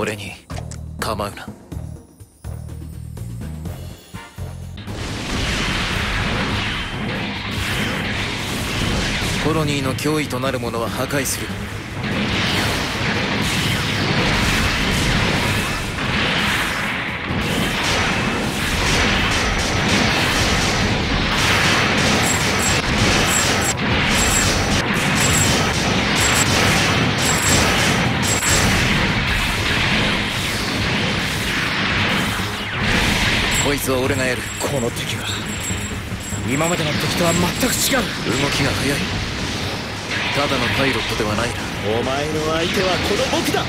俺に構うな。コロニーの脅威となるものは破壊する。こいつは俺がやる。この敵は今までの敵とは全く違う。動きが速い。ただのパイロットではないな。お前の相手はこの僕だ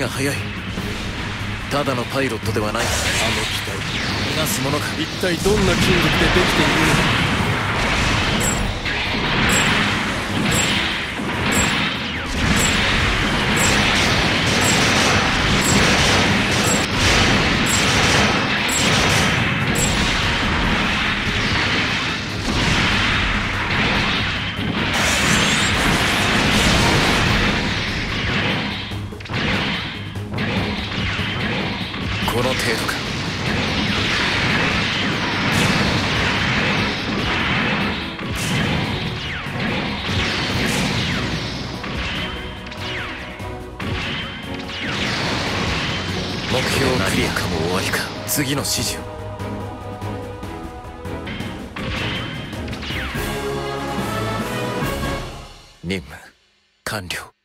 が速い。ただのパイロットではない。あの機体。逃がすものか。一体どんな金属でできているのか。この程度か。目標クリアかも終わりか。次の指示を。任務完了。